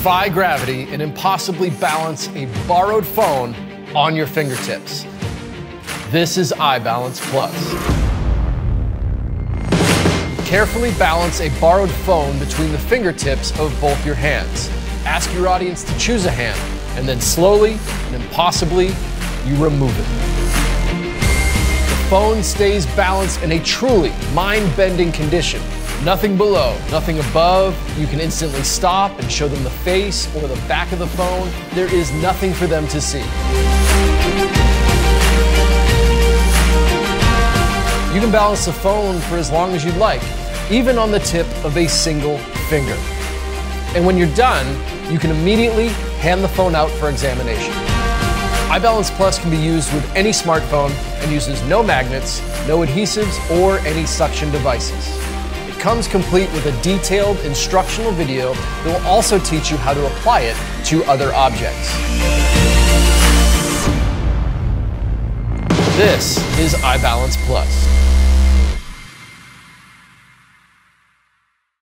defy gravity and impossibly balance a borrowed phone on your fingertips. This is iBalance Plus. Carefully balance a borrowed phone between the fingertips of both your hands. Ask your audience to choose a hand, and then slowly and impossibly, you remove it. The phone stays balanced in a truly mind bending condition. Nothing below, nothing above. You can instantly stop and show them the face or the back of the phone. There is nothing for them to see. You can balance the phone for as long as you'd like, even on the tip of a single finger. And when you're done, you can immediately hand the phone out for examination. iBalance Plus can be used with any smartphone and uses no magnets, no adhesives, or any suction devices. Comes complete with a detailed instructional video that will also teach you how to apply it to other objects. This is iBalance Plus.